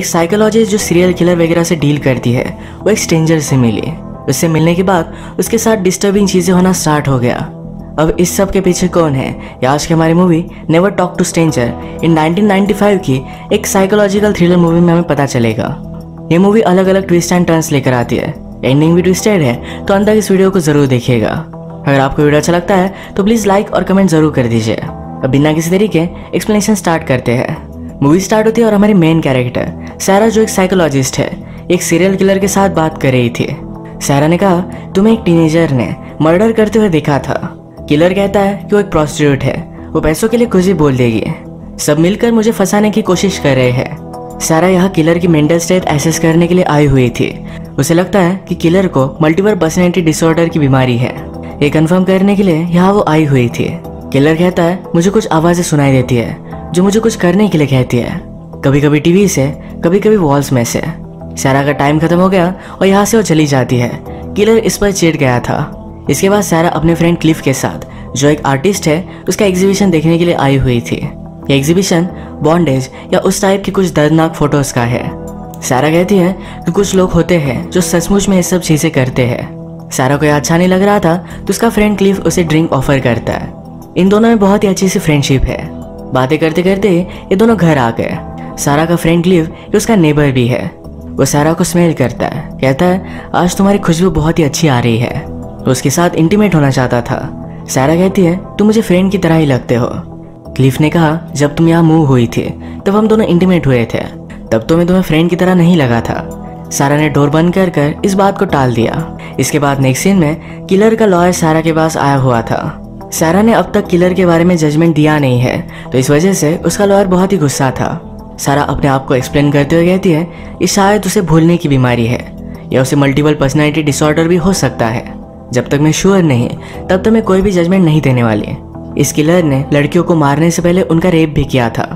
एक साइकोलॉजिस्ट जो serial killer वगैरह से डील करती है, वो एक स्ट्रेंजर से मिली। उससे मिलने के बाद उसके साथ डिस्टर्बिंग चीज़ें होना स्टार्ट हो गया। अब इस सब के पीछे कौन है? ये आज की हमारी movie never talk to stranger in 1995 की एक साइकोलॉजिकल थ्रिलर मूवी में हमें पता चलेगा। ये मूवी अलग अलग ट्विस्ट एंड टर्न्स लेकर आती है। एंडिंग भी ट्विस्टेड है तो अंदर इस वीडियो को ज़रूर देखिएगा। अगर आपको वीडियो अच्छा लगता है तो प्लीज़ लाइक और कमेंट ज़रूर कर दीजिए। अब बिना किसी तरीके एक्सप्लेनेशन स्टार्ट करते हैं। मूवी स्टार्ट होती है और हमारी मेन कैरेक्टर सारा जो एक साइकोलॉजिस्ट है, एक सीरियल किलर के साथ बात कर रही थी। सारा ने कहा, तुम्हें एक टीनेजर ने मर्डर करते हुए देखा था। किलर कहता है कि वो एक प्रोस्टिट्यूट है। वो पैसों के लिए कुछ भी बोल देगी। सब मिलकर मुझे फंसाने की कोशिश कर रहे हैं। सारा यहाँ किलर की मेंटल स्टेट एसेस करने के लिए आई हुई थी। उसे लगता है कि किलर को मल्टीपल पर्सनैलिटी डिसऑर्डर की बीमारी है। ये कंफर्म करने के लिए यहाँ वो आई हुई थी। किलर कहता है, मुझे कुछ आवाज़ें सुनाई देती है। जो मुझे कुछ करने के लिए कहती है। कभी कभी टीवी से कभी कभी वॉल्स में से। सारा का टाइम खत्म हो गया और यहाँ से वो चली जाती है। किलर इस पर चिढ़ गया था। इसके बाद सारा अपने फ्रेंड क्लिफ के साथ, जो एक आर्टिस्ट है, उसका एग्जीबिशन देखने के लिए आई हुई थी। ये एग्जीबिशन बॉन्डेज या उस टाइप की कुछ दर्दनाक फ़ोटोज़ का है। सारा कहती है कि कुछ लोग होते हैं जो सचमुच में ये सब चीज़ें करते हैं। सारा को अच्छा नहीं लग रहा था तो उसका फ्रेंड क्लिफ उसे ड्रिंक ऑफ़र करता है। इन दोनों में बहुत ही अच्छी सी फ्रेंडशिप है। बातें करते करते ये दोनों घर आ गए। सारा का फ्रेंड क्लिफ उसका नेबर भी है। वो सारा को स्मेल करता है, कहता है, आज तुम्हारी खुशबू बहुत ही अच्छी आ रही है। उसके साथ इंटीमेट होना चाहता था। सारा कहती है, तुम मुझे फ्रेंड की तरह ही लगते हो। क्लिफ ने कहा, जब तुम यहाँ मूव हुई थी, तब हम दोनों इंटीमेट हुए थे। तब तो मैं तुम्हें फ्रेंड की तरह नहीं लगा था। सारा ने डोर बंद कर कर इस बात को टाल दिया। इसके बाद नेक्स्ट सीन में किलर का लॉयर सारा के पास आया हुआ था। सारा ने अब तक किलर के बारे में जजमेंट दिया नहीं है तो इस वजह से उसका लॉयर बहुत ही गुस्सा था। सारा अपने आप को एक्सप्लेन करते हुए कहती है ये शायद उसे भूलने की बीमारी है, या उसे मल्टीपल पर्सनैलिटी डिसऑर्डर भी हो सकता है। जब तक मैं श्योर नहीं, तब तक मैं कोई भी जजमेंट नहीं देने वाली। इस किलर ने लड़कियों को मारने से पहले उनका रेप भी किया था।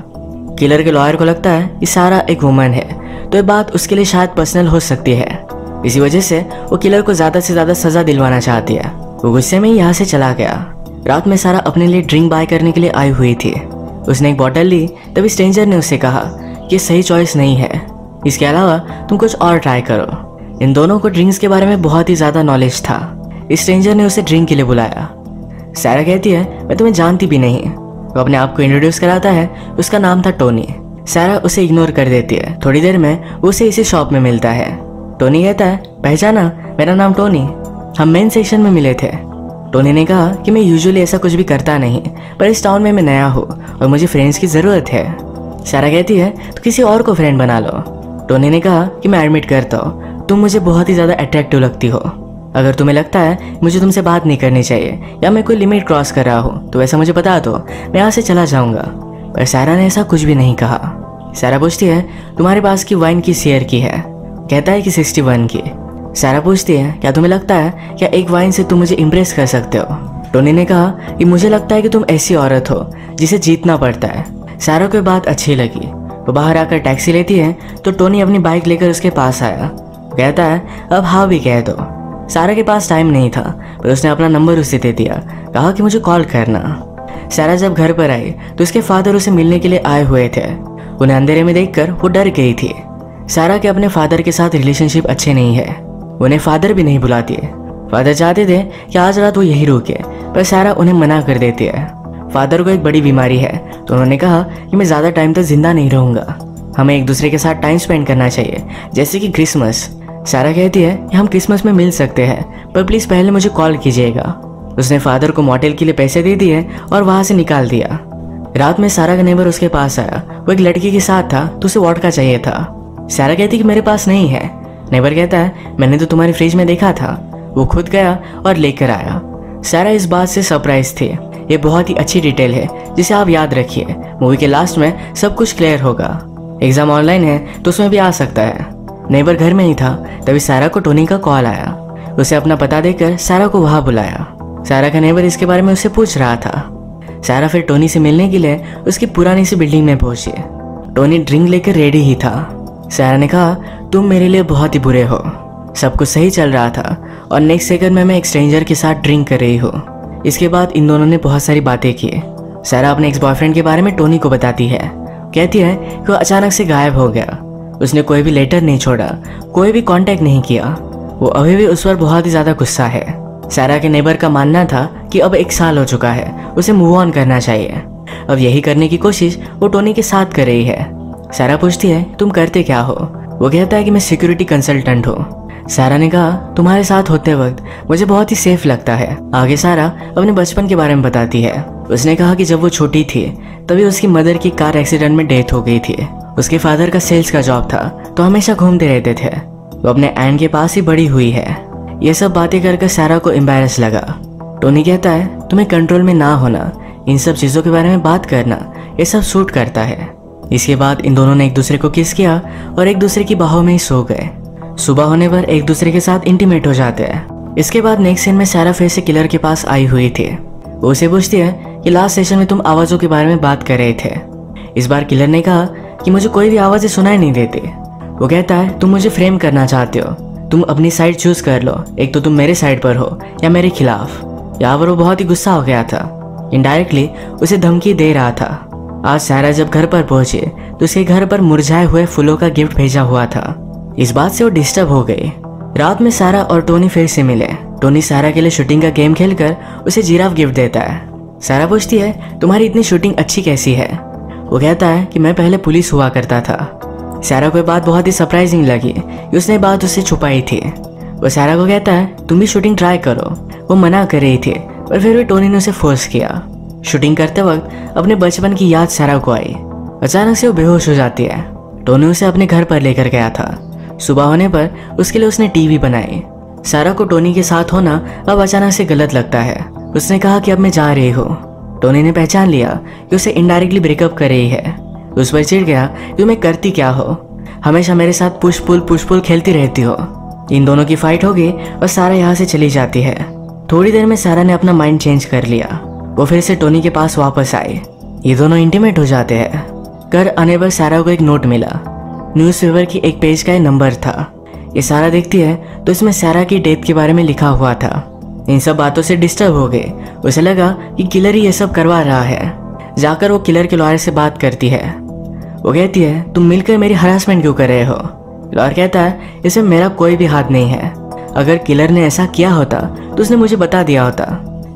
किलर के लॉयर को लगता है कि सारा एक वुमन है तो ये बात उसके लिए शायद पर्सनल हो सकती है। इसी वजह से वो किलर को ज़्यादा से ज़्यादा सजा दिलवाना चाहती है। वो गुस्से में यहाँ से चला गया। रात में सारा अपने लिए ड्रिंक बाय करने के लिए आई हुई थी। उसने एक बॉटल ली, तभी स्ट्रेंजर ने उससे कहा कि सही चॉइस नहीं है। इसके अलावा तुम कुछ और ट्राई करो। इन दोनों को ड्रिंक्स के बारे में बहुत ही ज़्यादा नॉलेज था। स्ट्रेंजर ने उसे ड्रिंक के लिए बुलाया। सारा कहती है, मैं तुम्हें जानती भी नहीं। वो अपने आप को इंट्रोड्यूस कराता है। उसका नाम था टोनी सारा उसे इग्नोर कर देती है। थोड़ी देर में उसे इसी शॉप में मिलता है। टोनी कहता है, पहचाना, मेरा नाम टोनी हम मेन सेक्शन में मिले थे। टोनी ने कहा कि मैं यूजुअली ऐसा कुछ भी करता नहीं, पर इस टाउन में मैं नया हूँ और मुझे फ्रेंड्स की ज़रूरत है। सारा कहती है तो किसी और को फ्रेंड बना लो। टोनी ने कहा कि मैं एडमिट करता हूँ। तुम मुझे बहुत ही ज़्यादा अट्रैक्टिव लगती हो। अगर तुम्हें लगता है, मुझे तुमसे बात नहीं करनी चाहिए, या मैं कोई लिमिट क्रॉस कर रहा हूँ तो वैसा मुझे बता दो, मैं यहाँ से चला जाऊँगा। पर सारा ने ऐसा कुछ भी नहीं कहा। सारा पूछती है, तुम्हारे पास की वाइन की शेयर की है? कहता है कि सिक्सटी वन की। सारा पूछती है, क्या तुम्हें लगता है, क्या एक वाइन से तुम मुझे इम्प्रेस कर सकते हो? टोनी ने कहा कि, मुझे लगता है कि तुम ऐसी औरत हो, जिसे जीतना पड़ता है। सारा को बात अच्छी लगी। वो बाहर आकर टैक्सी लेती है तो टोनी अपनी बाइक लेकर उसके पास आया। कहता है, अब हाँ भी कह दो। सारा के पास टाइम नहीं था, पर उसने अपना नंबर उसे दे दिया। कहा कि, मुझे कॉल करना। सारा जब घर पर आई तो उसके फादर उसे मिलने के लिए आए हुए थे। उन्हें अंधेरे में देखकर वो डर गई थी। सारा के अपने फादर के साथ रिलेशनशिप अच्छे नहीं है। उन्हें फादर भी नहीं बुलाती फादर चाहते थे कि आज रात वो यही रुके, पर सारा उन्हें मना कर देती है। फादर को एक बड़ी बीमारी है तो उन्होंने कहा कि मैं ज़्यादा टाइम तक ज़िंदा नहीं रहूँगा। हमें एक दूसरे के साथ टाइम स्पेंड करना चाहिए, जैसे कि क्रिसमस सारा कहती है कि हम क्रिसमस में मिल सकते हैं, पर प्लीज़ पहले मुझे कॉल कीजिएगा। उसने फादर को मोटेल के लिए पैसे दे दिए और वहाँ से निकाल दिया। रात में सारा का नेबर उसके पास आया। वो एक लड़की के साथ था तो उसे वॉट का चाहिए था। सारा कहती कि मेरे पास नहीं है। नेबर कहता है, मैंने तो तुम्हारी फ्रिज में देखा था। वो खुद गया और लेकर आया। सारा इस बात से सरप्राइज़ थे। ये बहुत ही अच्छी डिटेल है, जिसे आप याद रखिए। मूवी के लास्ट में सब कुछ क्लियर होगा। एग्ज़ाम ऑनलाइन है तो उसमें भी आ सकता है। नेबर घर में ही था, तभी सारा को टोनी का कॉल आया। उसे अपना पता देकर सारा को वहाँ बुलाया। सारा का नेबर इसके बारे में उसे पूछ रहा था। सारा फिर टोनी से मिलने के लिए उसकी पुरानी सी बिल्डिंग में पहुँची। टोनी ड्रिंक लेकर रेडी ही था। सारा ने कहा, तुम मेरे लिए बहुत ही बुरे हो। सब कुछ सही चल रहा था और नेक्स्ट सेकंड में मैं एक स्ट्रेंजर के साथ ड्रिंक कर रही हूँ। इसके बाद इन दोनों ने बहुत सारी बातें की। सारा अपने एक्स बॉयफ्रेंड के बारे में टोनी को बताती है। कहती है कि वो अचानक से गायब हो गया। उसने कोई भी लेटर नहीं छोड़ा, कोई भी कांटेक्ट नहीं किया। वो अभी भी उस पर बहुत ही ज़्यादा गुस्सा है। सारा के नेबर का मानना था कि अब एक साल हो चुका है, उसे मूव ऑन करना चाहिए। अब यही करने की कोशिश वो टोनी के साथ कर रही है। सारा पूछती है, तुम करते क्या हो? वो कहता है कि मैं सिक्योरिटी कंसल्टेंट हूँ। सारा ने कहा, तुम्हारे साथ होते वक्त मुझे बहुत ही सेफ़ लगता है। आगे सारा अपने बचपन के बारे में बताती है। उसने कहा कि जब वो छोटी थी, तभी उसकी मदर की कार एक्सीडेंट में डेथ हो गई थी। उसके फादर का सेल्स का जॉब था तो हमेशा घूमते रहते थे। वो अपने एंड के पास ही बड़ी हुई है। ये सब बातें कर कर सारा को एम्बेरस लगा। टोनी कहता है, तुम्हें कंट्रोल में ना होना, इन सब चीज़ों के बारे में बात करना, ये सब सूट करता है। इसके बाद इन दोनों ने एक दूसरे को किस किया और एक दूसरे की बाहों में ही सो गए। सुबह होने पर एक दूसरे के साथ इंटीमेट हो जाते हैं। इसके बाद नेक्स्ट सीन में सारा फिर से किलर के पास आई हुई थी। वो उसे पूछती है कि लास्ट सेशन में तुम आवाज़ों के बारे में बात कर रहे थे? इस बार किलर ने कहा कि, मुझे कोई भी आवाज़ें सुनाई नहीं देती। वो कहता है, तुम मुझे फ्रेम करना चाहते हो। तुम अपनी साइड चूज़ कर लो। एक तो तुम मेरे साइड पर हो, या मेरे खिलाफ। यहाँ पर वो बहुत ही गुस्सा हो गया था। इनडायरेक्टली उसे धमकी दे रहा था। आज सारा जब घर पर पहुँचे तो उसके घर पर मुरझाए हुए फूलों का गिफ्ट भेजा हुआ था। इस बात से वो डिस्टर्ब हो गई रात में सारा और टोनी फिर से मिले। टोनी सारा के लिए शूटिंग का गेम खेलकर उसे जिराफ गिफ्ट देता है। सारा पूछती है, तुम्हारी इतनी शूटिंग अच्छी कैसी है? वो कहता है कि, मैं पहले पुलिस हुआ करता था। सारा को बात बहुत ही सरप्राइजिंग लगी कि उसने बात उससे छुपाई थी। वो सारा को कहता है, तुम भी शूटिंग ट्राई करो। वो मना कर रही थी, पर फिर भी टोनी ने उसे फोर्स किया। शूटिंग करते वक्त अपने बचपन की याद सारा को आई। अचानक से वो बेहोश हो जाती है। टोनी उसे अपने घर पर लेकर गया था। सुबह होने पर उसके लिए उसने टीवी बनाई। सारा को टोनी के साथ होना अब अचानक से गलत लगता है। उसने कहा कि अब मैं जा रही हूँ। टोनी ने पहचान लिया कि उसे इनडायरेक्टली ब्रेकअप कर रही है। उस पर चिढ़ गया कि मैं करती क्या हो। हमेशा मेरे साथ पुश पुल पुश पुल खेलती रहती हो। इन दोनों की फाइट होगी और सारा यहाँ से चली जाती है। थोड़ी देर में सारा ने अपना माइंड चेंज कर लिया। वो फिर से टोनी के पास वापस आए। ये दोनों इंटीमेट हो जाते हैं। घर आने पर सारा को एक नोट मिला। न्यूज़पेपर की एक पेज का ही नंबर था। ये सारा देखती है तो इसमें सारा की डेथ के बारे में लिखा हुआ था। इन सब बातों से डिस्टर्ब हो गए। उसे लगा कि किलर ही ये सब करवा रहा है। जाकर वो किलर के लॉयर से बात करती है। वो कहती है, तुम मिलकर मेरी हरासमेंट क्यों कर रहे हो? लॉयर कहता है, इसमें मेरा कोई भी हाथ नहीं है। अगर किलर ने ऐसा किया होता तो उसने मुझे बता दिया होता।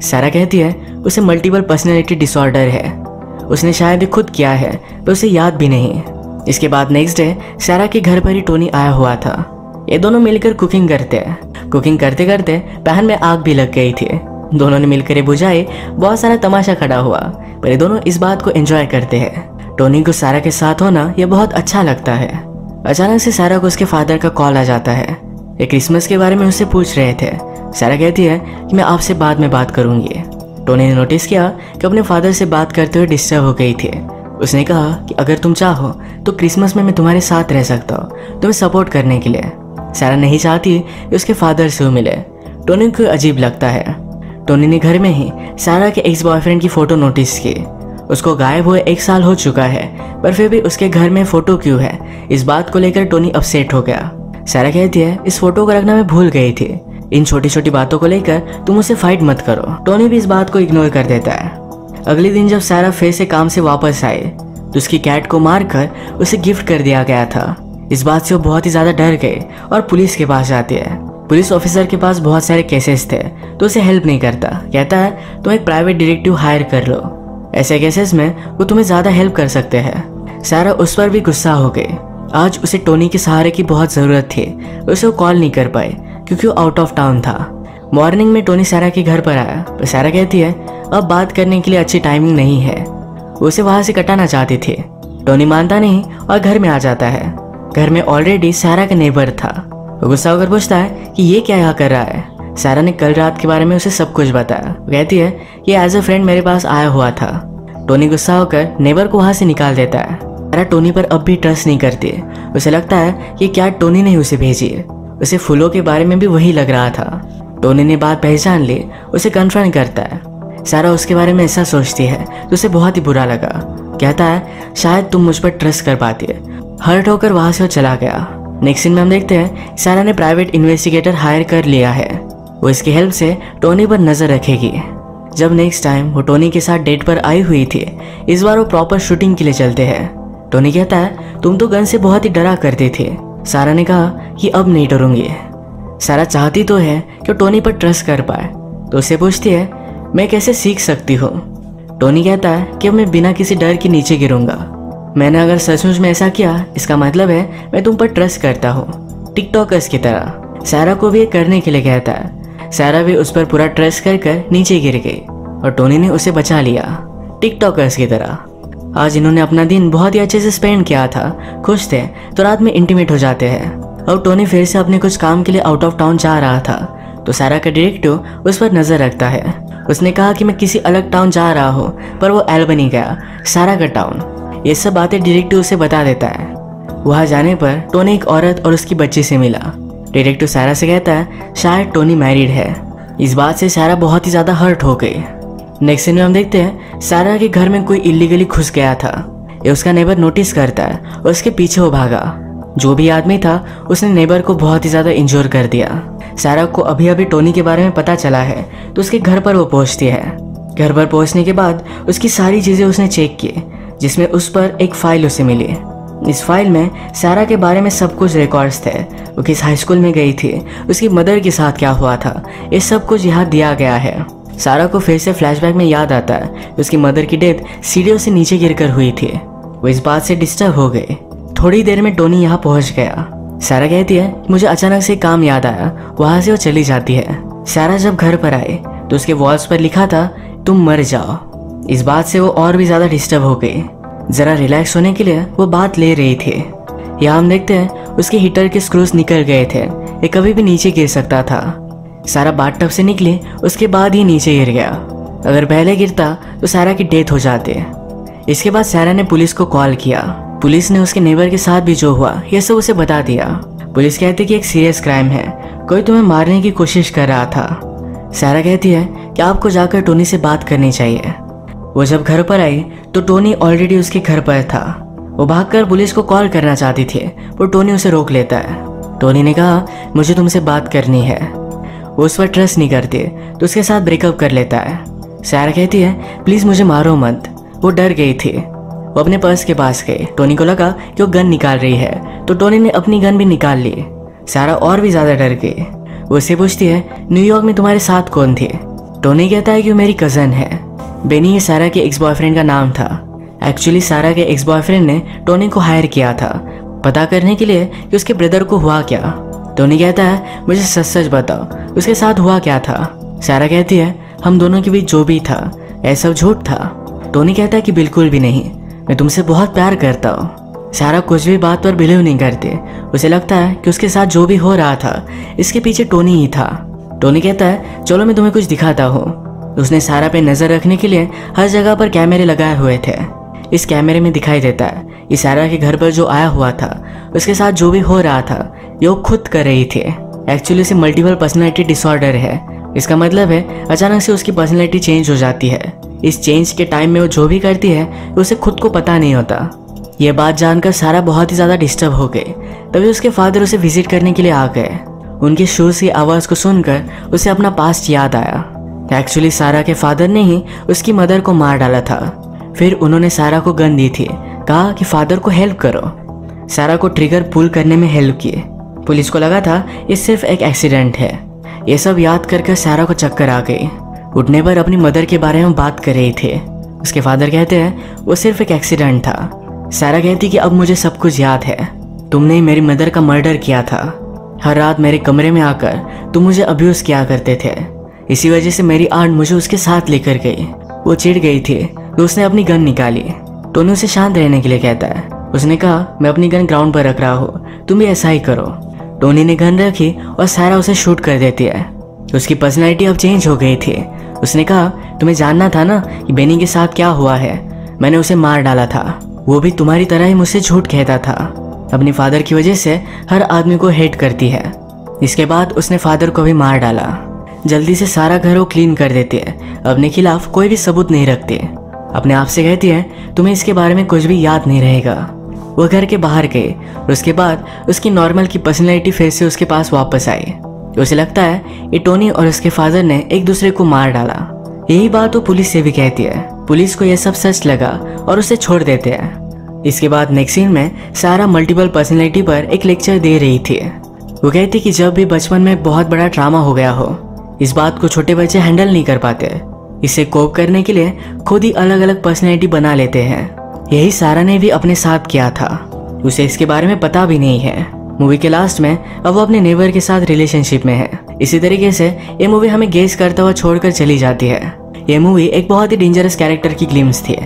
सारा कहती है उसे मल्टीपल पर्सनैलिटी डिसऑर्डर है। उसने शायद खुद किया है, पर उसे याद भी नहीं। इसके बाद नेक्स्ट डे सारा के घर पर ही टोनी आया हुआ था। ये दोनों मिलकर कुकिंग करते कुकिंग करते करते पहन में आग भी लग गई थी। दोनों ने मिलकर ये बुझाई, बहुत सारा तमाशा खड़ा हुआ, पर ये दोनों इस बात को एंजॉय करते हैं। टोनी को सारा के साथ होना ये बहुत अच्छा लगता है। अचानक से सारा को उसके फादर का कॉल आ जाता है। ये क्रिसमस के बारे में उससे पूछ रहे थे। सारा कहती है कि मैं आपसे बाद में बात करूँगी। टोनी ने नोटिस किया कि अपने फादर से बात करते हुए डिस्टर्ब हो गई थी। उसने कहा कि अगर तुम चाहो तो क्रिसमस में मैं तुम्हारे साथ रह सकता हूँ, तुम्हें सपोर्ट करने के लिए। सारा नहीं चाहती कि उसके फादर से मिले। टोनी को अजीब लगता है। टोनी ने घर में ही सारा के एक्स बॉयफ्रेंड की फ़ोटो नोटिस की। उसको गायब हुए एक साल हो चुका है, पर फिर भी उसके घर में फ़ोटो क्यों है? इस बात को लेकर टोनी अपसेट हो गया। सारा कहती है, इस फ़ोटो को रखना मैं भूल गई थी। इन छोटी छोटी बातों को लेकर तुम उसे फाइट मत करो। टोनी भी इस बात को इग्नोर कर देता है। अगले दिन जब सारा फिर से काम से वापस आए तो उसकी कैट को मारकर उसे गिफ्ट कर दिया गया था। इस बात से वो बहुत ही ज़्यादा डर गए और पुलिस के पास जाते हैं। पुलिस ऑफिसर के पास बहुत सारे केसेस थे तो उसे हेल्प नहीं करता। कहता है, तुम एक प्राइवेट डिटेक्टिव हायर कर लो। ऐसे केसेस में वो तुम्हें ज़्यादा हेल्प कर सकते हैं। सारा उस पर भी गुस्सा हो गई आज उसे टोनी के सहारे की बहुत ज़रूरत थी, उसे वो कॉल नहीं कर पाए। क्योंकि वो आउट ऑफ़ टाउन था। मॉर्निंग में टोनी सारा के घर पर आया। पर सारा कहती है, अब बात करने के लिए अच्छी टाइमिंग नहीं है। उसे वहाँ से कटाना चाहती थी। टोनी मानता नहीं और घर में आ जाता है। घर में ऑलरेडी सारा का नेबर था। वो गुस्सा होकर पूछता है कि ये क्या यहाँ कर रहा है? सारा ने कल रात के बारे में उसे सब कुछ बताया। कहती है कि एज अ फ्रेंड मेरे पास आया हुआ था। टोनी गुस्सा होकर नेबर को वहाँ से निकाल देता है। सारा टोनी पर अब भी ट्रस्ट नहीं करती। उसे लगता है कि क्या टोनी ने उसे भेजी उसे फूलों के बारे में भी वही लग रहा था। टोनी ने बात पहचान ली, उसे कन्फर्म करता है। सारा उसके बारे में ऐसा सोचती है तो उसे बहुत ही बुरा लगा। कहता है, शायद तुम मुझ पर ट्रस्ट कर पाती है। हर्ट होकर वहाँ से वो चला गया। नेक्स्ट सीन में हम देखते हैं, सारा ने प्राइवेट इन्वेस्टिगेटर हायर कर लिया है। वो इसकी हेल्प से टोनी पर नज़र रखेगी। जब नेक्स्ट टाइम वो टोनी के साथ डेट पर आई हुई थी, इस बार वो प्रॉपर शूटिंग के लिए चलते हैं। टोनी कहता है, तुम तो गन से बहुत ही डरा करते थे। सारा ने कहा कि अब नहीं डरूँगी। सारा चाहती तो है कि टोनी पर ट्रस्ट कर पाए। तो उसे पूछती है, मैं कैसे सीख सकती हूँ? टोनी कहता है कि अब मैं बिना किसी डर के नीचे गिरूँगा। मैंने अगर सचमुच में ऐसा किया, इसका मतलब है, मैं तुम पर ट्रस्ट करता हूँ। टिकटॉकर्स की तरह। सारा को भी ये करने के लिए कहता है। सारा भी उस पर पूरा ट्रस्ट कर कर नीचे गिर गई और टोनी ने उसे बचा लिया। टिकटॉकर्स की तरह। आज इन्होंने अपना दिन बहुत ही अच्छे से स्पेंड किया था। खुश थे तो रात में इंटीमेट हो जाते हैं। और टोनी फिर से अपने कुछ काम के लिए आउट ऑफ़ टाउन जा रहा था तो सारा का डिरेक्टिव उस पर नज़र रखता है। उसने कहा कि मैं किसी अलग टाउन जा रहा हूँ, पर वो एल्बनी गया सारा का टाउन ये सब बातें डिरेक्टिव उसे बता देता है। वहाँ जाने पर टोनी एक औरत और उसकी बच्ची से मिला। डिरेक्टिव सारा से कहता है, शायद टोनी मैरिड है। इस बात से सारा बहुत ही ज़्यादा हर्ट हो गई। नेक्स्ट सीन में हम देखते हैं सारा के घर में कोई इलीगली घुस गया था। ये उसका नेबर नोटिस करता है और उसके पीछे वो भागा। जो भी आदमी था, उसने नेबर को बहुत ही ज़्यादा इंजोर कर दिया। सारा को अभी अभी टोनी के बारे में पता चला है तो उसके घर पर वो पहुँचती है। घर पर पहुँचने के बाद उसकी सारी चीज़ें उसने चेक की, जिसमें उस पर एक फ़ाइल उसे मिली। इस फ़ाइल में सारा के बारे में सब कुछ रिकॉर्ड्स थे, वो किस हाई स्कूल में गई थी, उसकी मदर के साथ क्या हुआ था, ये सब कुछ यहाँ दिया गया है। सारा को फिर से फ्लैशबैक में याद आता है। उसकी मदर की डेथ सीढ़ियों से नीचे गिरकर हुई थी। वो इस बात से डिस्टर्ब हो गए। थोड़ी देर में टोनी यहाँ पहुँच गया। सारा कहती है, मुझे अचानक से काम याद आया। वहाँ से वो चली जाती है। सारा जब घर पर आए तो उसके वॉल्स पर लिखा था, तुम मर जाओ। इस बात से वो और भी ज़्यादा डिस्टर्ब हो गई। जरा रिलैक्स होने के लिए वो बात ले रही थी। यहाँ हम देखते हैं, उसके हीटर के स्क्रूज निकल गए थे। ये कभी भी नीचे गिर सकता था। सारा बाट टब से निकली, उसके बाद ही नीचे गिर गया। अगर पहले गिरता तो सारा की डेथ हो जाती। इसके बाद सारा ने पुलिस को कॉल किया। पुलिस ने उसके नेबर के साथ भी जो हुआ, ये सब उसे बता दिया। पुलिस कहती कि एक सीरियस क्राइम है। कोई तुम्हें मारने की कोशिश कर रहा था। सारा कहती है कि आपको जाकर टोनी से बात करनी चाहिए। वो जब घर पर आई तो टोनी ऑलरेडी उसके घर पर था। वो भागकर पुलिस को कॉल करना चाहती थी वो टोनी उसे रोक लेता है। टोनी ने कहा, मुझे तुमसे बात करनी है। वो उस पर ट्रस्ट नहीं करती तो उसके साथ ब्रेकअप कर लेता है। सारा कहती है प्लीज़ मुझे मारो मत। वो डर गई थी। वो अपने पर्स के पास गए टोनी को लगा कि वो गन निकाल रही है तो टोनी ने अपनी गन भी निकाल ली। सारा और भी ज़्यादा डर गई। वो उससे पूछती है न्यूयॉर्क में तुम्हारे साथ कौन थे? टोनी कहता है कि वो मेरी कज़न है। बेनी ये सारा के एक्स बॉयफ्रेंड का नाम था। एक्चुअली सारा के एक्स बॉयफ्रेंड ने टोनी को हायर किया था। पता करने के लिए कि उसके ब्रदर को हुआ क्या। टोनी कहता है, मुझे सच सच बताओ, उसके साथ हुआ क्या था? सारा कहती है, हम दोनों के बीच जो भी था ऐसा झूठ था। टोनी कहता है कि बिल्कुल भी नहीं, मैं तुमसे बहुत प्यार करता हूँ। सारा कुछ भी बात पर बिलीव नहीं करते। उसे लगता है कि उसके साथ जो भी हो रहा था, इसके पीछे टोनी ही था। टोनी कहता है, चलो मैं तुम्हें कुछ दिखाता हूँ। उसने सारा पे नज़र रखने के लिए हर जगह पर कैमरे लगाए हुए थे। इस कैमरे में दिखाई देता है। कि सारा के घर पर जो आया हुआ था, उसके साथ जो भी हो रहा था, ये वो खुद कर रही थी। एक्चुअली इसे मल्टीपल पर्सनैलिटी डिसऑर्डर है। इसका मतलब है, अचानक से उसकी पर्सनैलिटी चेंज हो जाती है। इस चेंज के टाइम में वो जो भी करती है, उसे खुद को पता नहीं होता। ये बात जानकर सारा बहुत ही ज़्यादा डिस्टर्ब हो गए। तभी उसके फादर उसे विज़िट करने के लिए आ गए। उनके शूज़ की आवाज़ को सुनकर उसे अपना पास्ट याद आया। एक्चुअली सारा के फादर ने ही उसकी मदर को मार डाला था। फिर उन्होंने सारा को गन दी थी। कहा कि फादर को हेल्प करो। सारा को ट्रिगर पुल करने में हेल्प किए। पुलिस को लगा था, ये सिर्फ़ एक एक्सीडेंट है। ये सब याद करके सारा को चक्कर आ गई। उठने पर अपनी मदर के बारे में बात कर रहे थे। उसके फादर कहते हैं, वो सिर्फ़ एक एक्सीडेंट था। सारा कहती कि अब मुझे सब कुछ याद है। तुमने ही मेरी मदर का मर्डर किया था। हर रात मेरे कमरे में आकर तुम मुझे अब्यूज किया करते थे। इसी वजह से मेरी आंट मुझे उसके साथ लेकर गई। वो चिढ़ गई थी। तो उसने अपनी गन निकाली। टोनी उसे शांत रहने के लिए कहता है। उसने कहा, मैं अपनी गन ग्राउंड पर रख रहा हूँ। तुम भी ऐसा ही करो। टोनी ने गन रखी और सारा उसे शूट कर देती है। उसकी पर्सनैलिटी अब चेंज हो गई थी। उसने कहा, तुम्हें जानना था ना कि बेनी के साथ क्या हुआ है? मैंने उसे मार डाला था। वो भी तुम्हारी तरह ही मुझसे झूठ कहता था। अपनी फादर की वजह से हर आदमी को हेट करती है। इसके बाद उसने फादर को भी मार डाला। जल्दी से सारा घर वो क्लीन कर देती है। अपने खिलाफ कोई भी सबूत नहीं रखती। अपने आप से कहती है, तुम्हें इसके बारे में कुछ भी याद नहीं रहेगा। वो घर के बाहर गए और उसके बाद उसकी नॉर्मल की पर्सनैलिटी फिर से उसके पास वापस आई। उसे लगता है ये टोनी और उसके फादर ने एक दूसरे को मार डाला। यही बात वो पुलिस से भी कहती है। पुलिस को यह सब सच लगा और उसे छोड़ देते हैं। इसके बाद नेक्स्ट सीन में सारा मल्टीपल पर्सनैलिटी पर एक लेक्चर दे रही थी। वो कहती कि जब भी बचपन में बहुत बड़ा ड्रामा हो गया हो, इस बात को छोटे बच्चे हैंडल नहीं कर पाते। इसे कोप करने के लिए खुद ही अलग अलग पर्सनैलिटी बना लेते हैं। यही सारा ने भी अपने साथ किया था। उसे इसके बारे में पता भी नहीं है। मूवी के लास्ट में, अब वो अपने नेबर के साथ रिलेशनशिप में है। इसी तरीके से, ये मूवी हमें गेस करता हुआ छोड़कर चली जाती है। ये मूवी एक बहुत ही डेंजरस कैरेक्टर की ग्लिम्स थी।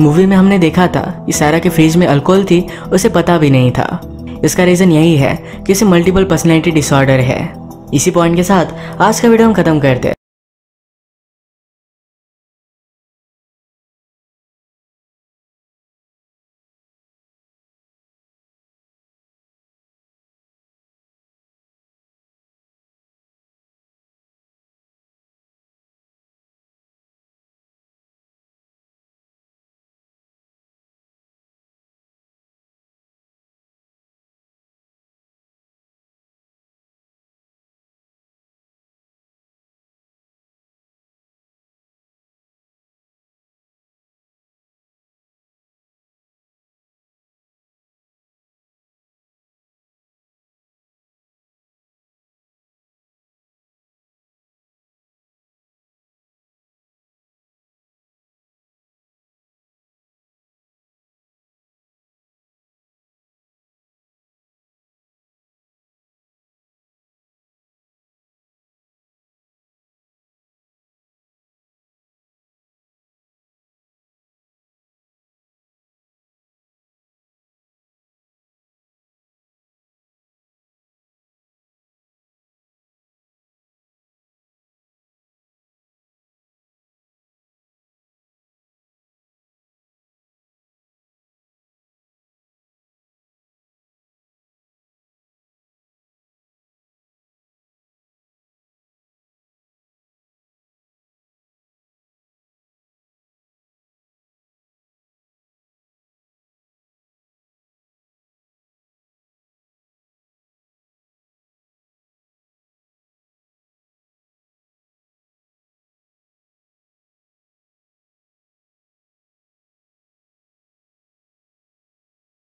मूवी में हमने देखा था कि सारा के फ्रिज में अल्कोहल थी, उसे पता भी नहीं था। इसका रीज़न यही है कि उसे मल्टीपल पर्सनैलिटी डिसऑर्डर है। इसी पॉइंट के साथ आज का वीडियो हम खत्म करते हैं।